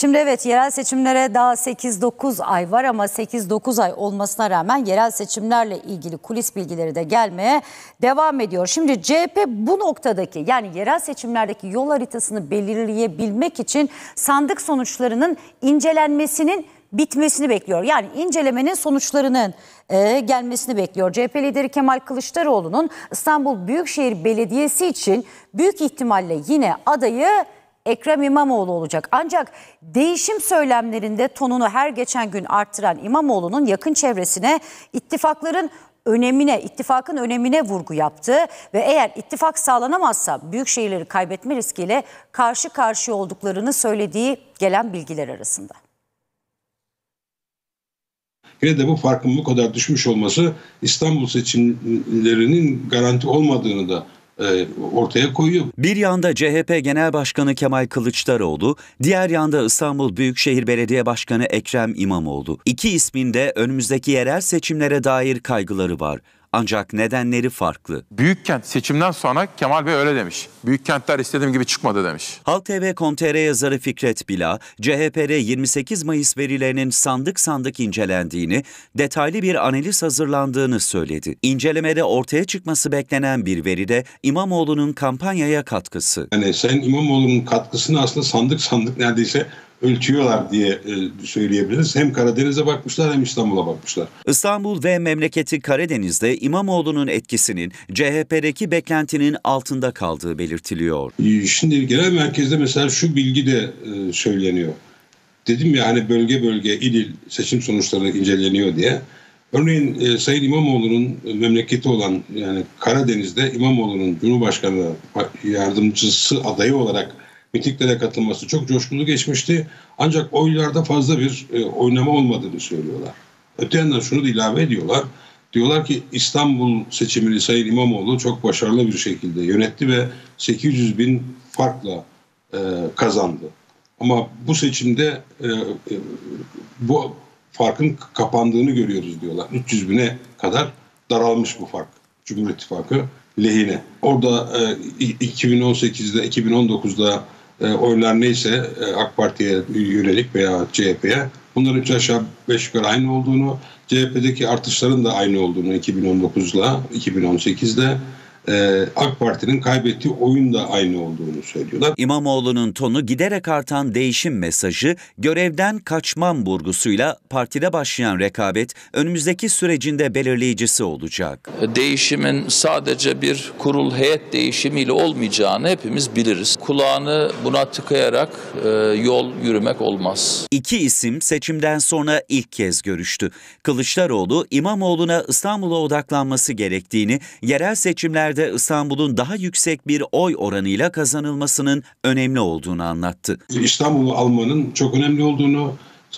Şimdi evet yerel seçimlere daha 8-9 ay var ama 8-9 ay olmasına rağmen yerel seçimlerle ilgili kulis bilgileri de gelmeye devam ediyor. Şimdi CHP bu noktadaki yani yerel seçimlerdeki yol haritasını belirleyebilmek için sandık sonuçlarının incelenmesinin bitmesini bekliyor. Yani incelemenin sonuçlarının e, gelmesini bekliyor. CHP lideri Kemal Kılıçdaroğlu'nun İstanbul Büyükşehir Belediyesi için büyük ihtimalle yine adayı Ekrem İmamoğlu olacak. Ancak değişim söylemlerinde tonunu her geçen gün arttıran İmamoğlu'nun yakın çevresine ittifakların önemine, ittifakın önemine vurgu yaptı ve eğer ittifak sağlanamazsa büyük şehirleri kaybetme riskiyle karşı karşıya olduklarını söylediği gelen bilgiler arasında. Yine de bu farkın bu kadar düşmüş olması İstanbul seçimlerinin garanti olmadığını da ortaya koyuyor. Bir yanda CHP Genel Başkanı Kemal Kılıçdaroğlu, diğer yanda İstanbul Büyükşehir Belediye Başkanı Ekrem İmamoğlu. İki ismin de önümüzdeki yerel seçimlere dair kaygıları var. Ancak nedenleri farklı. Büyük kent seçimden sonra Kemal Bey öyle demiş. Büyük kentler istediğim gibi çıkmadı demiş. Halk TV.com.tr yazarı Fikret Bila, CHP'de 28 Mayıs verilerinin sandık sandık incelendiğini, detaylı bir analiz hazırlandığını söyledi. İncelemede ortaya çıkması beklenen bir veri de İmamoğlu'nun kampanyaya katkısı. Yani Sayın İmamoğlu'nun katkısını aslında sandık sandık neredeyse ölçüyorlar diye e, söyleyebiliriz. Hem Karadeniz'e bakmışlar hem İstanbul'a bakmışlar. İstanbul ve memleketi Karadeniz'de İmamoğlu'nun etkisinin CHP'deki beklentinin altında kaldığı belirtiliyor. E, Şimdi genel merkezde mesela şu bilgi de e, söyleniyor. Dedim ya hani bölge bölge il il seçim sonuçları inceleniyor diye. Örneğin e, Sayın İmamoğlu'nun memleketi olan yani Karadeniz'de İmamoğlu'nun Cumhurbaşkanı yardımcısı adayı olarak mitinglere katılması çok coşkulu geçmişti. Ancak oylarda fazla bir e, oynama olmadığını söylüyorlar. Öte yandan şunu da ilave ediyorlar. Diyorlar ki İstanbul seçimini Sayın İmamoğlu çok başarılı bir şekilde yönetti ve 800 bin farkla e, kazandı. Ama bu seçimde e, e, bu farkın kapandığını görüyoruz diyorlar. 300 bine kadar daralmış bu fark Cumhur İttifakı lehine. Orada e, 2018'de 2019'da e, oylar neyse e, AK Parti'ye yönelik veya CHP'ye bunların üç aşağı beş yukarı aynı olduğunu, CHP'deki artışların da aynı olduğunu 2019'la 2018'de e, AK Parti'nin kaybettiği oyun da aynı olduğunu söylüyorlar. İmamoğlu'nun tonu giderek artan değişim mesajı, görevden kaçmam vurgusuyla partide başlayan rekabet önümüzdeki sürecinde belirleyicisi olacak. Değişimin sadece bir kurul heyet değişimiyle olmayacağını hepimiz biliriz. Kulağını buna tıkayarak e, yol yürümek olmaz. İki isim seçimden sonra ilk kez görüştü. Kılıçdaroğlu, İmamoğlu'na İstanbul'a odaklanması gerektiğini, yerel seçimlerde İstanbul'un daha yüksek bir oy oranıyla kazanılmasının önemli olduğunu anlattı. İstanbul'u almanın çok önemli olduğunu,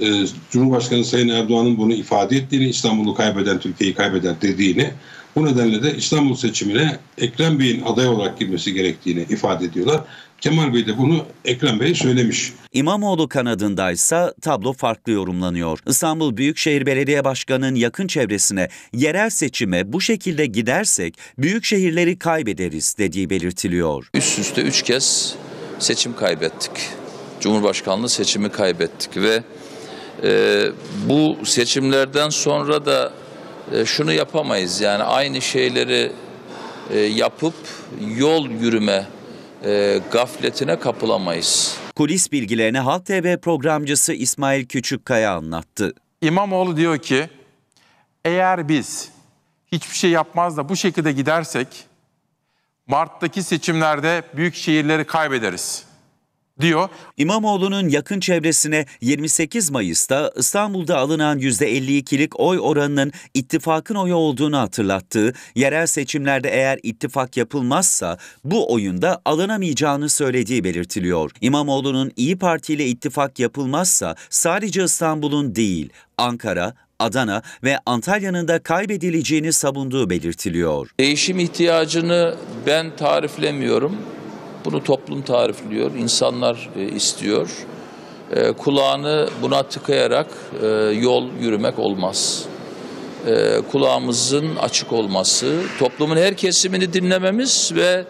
e, Cumhurbaşkanı Sayın Erdoğan'ın bunu ifade ettiğini, İstanbul'u kaybeden Türkiye'yi kaybeder dediğini, bu nedenle de İstanbul seçimine Ekrem Bey'in aday olarak girmesi gerektiğini ifade ediyorlar. Kemal Bey de bunu Ekrem Bey söylemiş. İmamoğlu kanadındaysa tablo farklı yorumlanıyor. İstanbul Büyükşehir Belediye Başkanı'nın yakın çevresine yerel seçime bu şekilde gidersek büyük şehirleri kaybederiz dediği belirtiliyor. Üst üste üç kez seçim kaybettik. Cumhurbaşkanlığı seçimi kaybettik ve e, bu seçimlerden sonra da e, şunu yapamayız. Yani aynı şeyleri e, yapıp yol yürüme e, gafletine kapılamayız. Kulis bilgilerini Halk TV programcısı İsmail Küçükkaya anlattı. İmamoğlu diyor ki eğer biz hiçbir şey yapmaz da bu şekilde gidersek Mart'taki seçimlerde büyük şehirleri kaybederiz diyor. İmamoğlu'nun yakın çevresine 28 Mayıs'ta İstanbul'da alınan %52'lik oy oranının ittifakın oyu olduğunu hatırlattığı, yerel seçimlerde eğer ittifak yapılmazsa bu oyunda alınamayacağını söylediği belirtiliyor. İmamoğlu'nun İyi Parti ile ittifak yapılmazsa sadece İstanbul'un değil, Ankara, Adana ve Antalya'nın da kaybedileceğini savunduğu belirtiliyor. Değişim ihtiyacını ben tariflemiyorum. Bunu toplum tarifliyor, insanlar e, istiyor. E, kulağını buna tıkayarak e, yol yürümek olmaz. Kulağımızın açık olması, toplumun her kesimini dinlememiz ve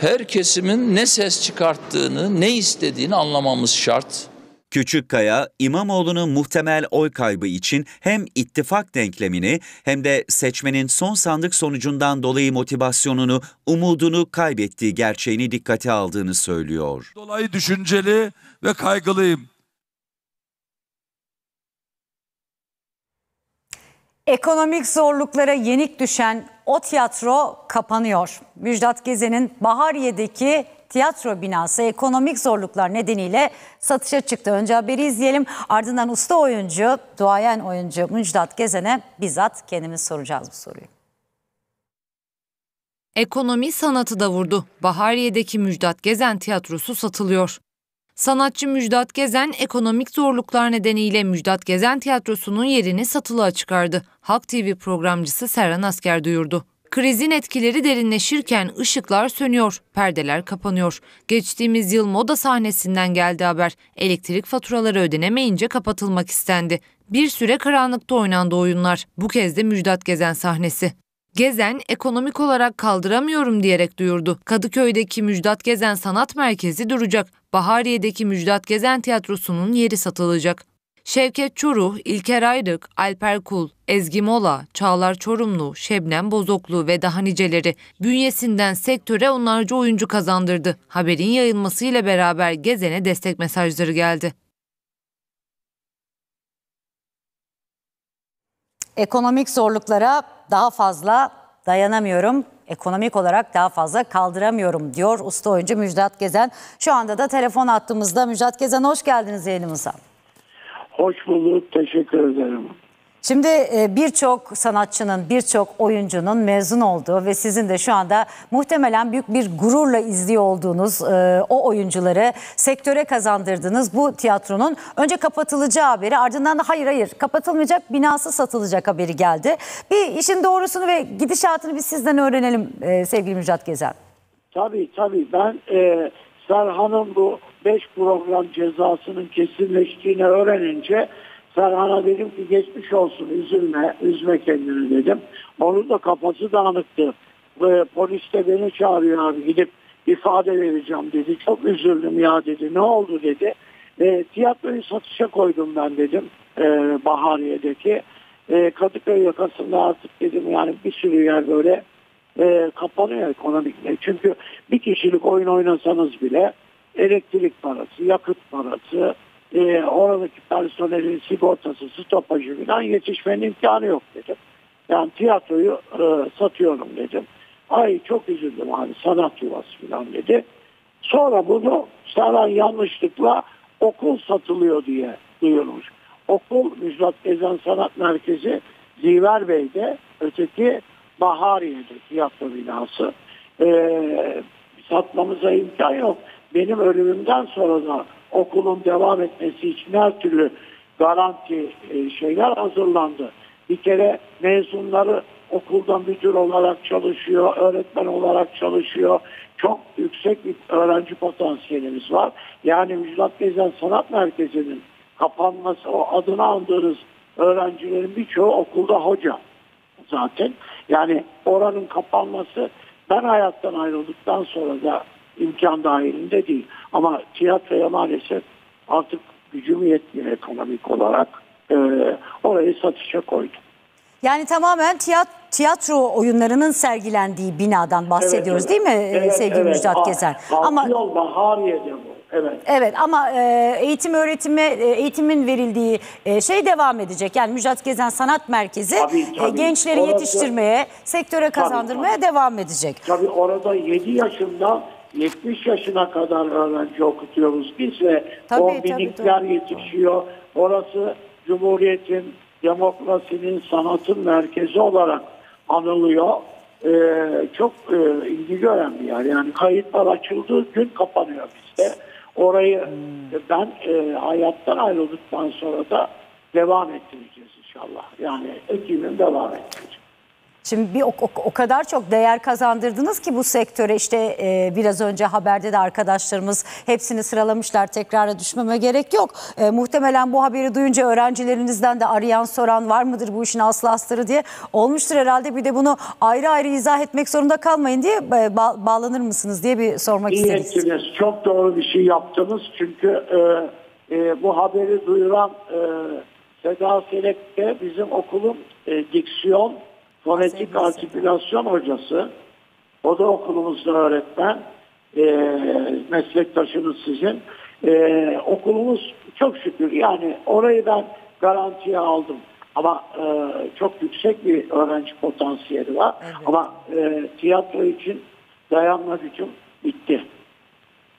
her kesimin ne ses çıkarttığını, ne istediğini anlamamız şart. Küçükkaya, İmamoğlu'nun muhtemel oy kaybı için hem ittifak denklemini hem de seçmenin son sandık sonucundan dolayı motivasyonunu, umudunu kaybettiği gerçeğini dikkate aldığını söylüyor. dolayı düşünceli ve kaygılıyım. Ekonomik zorluklara yenik düşen o tiyatro kapanıyor. Müjdat Gezen'in Bahariye'deki tiyatro binası ekonomik zorluklar nedeniyle satışa çıktı. Önce haberi izleyelim ardından usta oyuncu, duayen oyuncu Müjdat Gezen'e bizzat kendimiz soracağız bu soruyu. Ekonomi sanatı da vurdu. Bahariye'deki Müjdat Gezen tiyatrosu satılıyor. Sanatçı Müjdat Gezen ekonomik zorluklar nedeniyle Müjdat Gezen tiyatrosunun yerini satılığa çıkardı. Halk TV programcısı Serhan Asker duyurdu. Krizin etkileri derinleşirken ışıklar sönüyor, perdeler kapanıyor. Geçtiğimiz yıl moda sahnesinden geldi haber. Elektrik faturaları ödenemeyince kapatılmak istendi. Bir süre karanlıkta oynandı oyunlar. Bu kez de Müjdat Gezen sahnesi. Gezen ekonomik olarak kaldıramıyorum diyerek duyurdu. Kadıköy'deki Müjdat Gezen Sanat Merkezi duracak. Bahariye'deki Müjdat Gezen Tiyatrosu'nun yeri satılacak. Şevket Çoruh, İlker Ayrık, Alper Kul, Ezgi Mola, Çağlar Çorumlu, Şebnem Bozoklu ve daha niceleri bünyesinden sektöre onlarca oyuncu kazandırdı. Haberin yayılmasıyla beraber Gezen'e destek mesajları geldi. Ekonomik zorluklara daha fazla dayanamıyorum. Ekonomik olarak daha fazla kaldıramıyorum diyor usta oyuncu Müjdat Gezen. Şu anda da telefon attığımızda Müjdat Gezen hoş geldiniz yayınımıza. Hoş bulduk. Teşekkür ederim. Şimdi e, birçok sanatçının, birçok oyuncunun mezun olduğu ve sizin de şu anda muhtemelen büyük bir gururla izliyor olduğunuz e, o oyuncuları sektöre kazandırdığınız bu tiyatronun önce kapatılacağı haberi ardından da hayır hayır kapatılmayacak binası satılacak haberi geldi. Bir işin doğrusunu ve gidişatını biz sizden öğrenelim e, sevgili Müjdat Gezen. Tabii tabii ben e, Serhan'ın bu 5 program cezasının kesinleştiğini öğrenince Serhan'a dedim ki geçmiş olsun üzülme, üzme kendini dedim. Onun da kafası dağınıktı. E, polis de beni çağırıyor abi gidip ifade vereceğim dedi. Çok üzüldüm ya dedi. Ne oldu dedi. E, tiyatroyu satışa koydum ben dedim. E, Bahariye'deki. E, Kadıköy yakasında artık dedim yani bir sürü yer böyle e, kapanıyor ekonomik. Çünkü bir kişilik oyun oynasanız bile elektrik parası, yakıt parası, e, oradaki personelin sigortası, stopajı falan yetişmenin imkanı yok dedim. Yani tiyatroyu e, satıyorum dedim. Ay çok üzüldüm abi sanat yuvası falan dedi. Sonra bunu Serhan yanlışlıkla okul satılıyor diye duyurmuş. Okul Müjdat Gezen Sanat Merkezi Ziver Bey'de öteki Bahariye'de tiyatro binası. Ee, satmamıza imkan yok. Benim ölümümden sonra da okulun devam etmesi için her türlü garanti e, şeyler hazırlandı. Bir kere mezunları okulda müdür olarak çalışıyor, öğretmen olarak çalışıyor. Çok yüksek bir öğrenci potansiyelimiz var. Yani Müjdat Gezen Sanat Merkezi'nin kapanması, o adını andığınız öğrencilerin birçoğu okulda hoca zaten. Yani oranın kapanması ben hayattan ayrıldıktan sonra da imkan dahilinde değil. Ama tiyatroya maalesef artık gücüm yetmiyor ekonomik olarak. Ee, orayı satışa koydum. Yani tamamen tiyat tiyatro oyunlarının sergilendiği binadan bahsediyoruz Evet, değil mi evet. e, Evet, sevgili evet. Müjdat? Altı Ama yol Bahariye'de bu. Evet. Evet ama e, eğitim öğretime e, eğitimin verildiği e, şey devam edecek. Yani Müjdat Gezen Sanat Merkezi Tabii, e, tabii. gençleri Orası- yetiştirmeye, sektöre kazandırmaya tabii. devam edecek. Tabii orada 7 yaşından 70 yaşına kadar öğrenci okutuyoruz biz ve Tabii, o tabii, minikler tabii. yetişiyor. Orası Cumhuriyet'in, demokrasinin, sanatın merkezi olarak anılıyor. Ee, çok e, ilgi gören bir yer. Yani kayıtlar açıldığı gün kapanıyor bizde. Orayı Hmm. ben e, hayattan ayrıldıktan sonra da devam ettireceğiz inşallah. Yani ekibim devam ettirecek. Şimdi bir o, o, o kadar çok değer kazandırdınız ki bu sektöre işte e, biraz önce haberde de arkadaşlarımız hepsini sıralamışlar tekrara düşmeme gerek yok. E, muhtemelen bu haberi duyunca öğrencilerinizden de arayan soran var mıdır bu işin aslı astarı diye olmuştur herhalde. Bir de bunu ayrı ayrı izah etmek zorunda kalmayın diye e, ba- bağlanır mısınız diye bir sormak İyi istedik. ettiniz. Çok doğru bir şey yaptınız. Çünkü e, e, bu haberi duyuran e, Seda Selek de bizim okulun e, diksiyon, fonetik artikülasyon hocası. O da okulumuzda öğretmen. E, meslektaşınız sizin. E, okulumuz çok şükür yani orayı ben garantiye aldım. Ama e, çok yüksek bir öğrenci potansiyeli var. Ama e, tiyatro için dayanma gücüm bitti.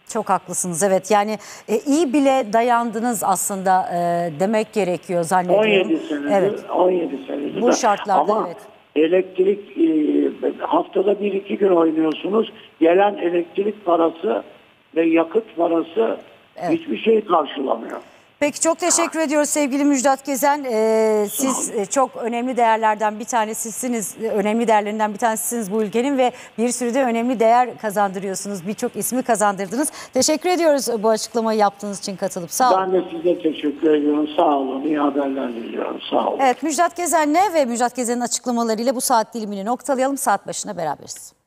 Çok haklısınız evet yani e, iyi bile dayandınız aslında e, demek gerekiyor zannediyorum. 17 senedir. Evet. 17 senedir. Bu şartlarda Ama evet. Elektrik e, haftada bir iki gün oynuyorsunuz. Gelen elektrik parası ve yakıt parası hiçbir şey karşılamıyor. Peki çok teşekkür ediyoruz sevgili Müjdat Gezen. Ee, siz e, çok önemli değerlerden bir tanesisiniz. Önemli değerlerinden bir tanesisiniz bu ülkenin ve bir sürü de önemli değer kazandırıyorsunuz. Birçok ismi kazandırdınız. Teşekkür ediyoruz bu açıklamayı yaptığınız için katılıp. Sağ olun. Ben de size teşekkür ediyorum. Sağ olun. İyi haberler diliyorum. Sağ olun. Evet Müjdat Gezen'le ve Müjdat Gezen'in açıklamalarıyla bu saat dilimini noktalayalım. Saat başına beraberiz.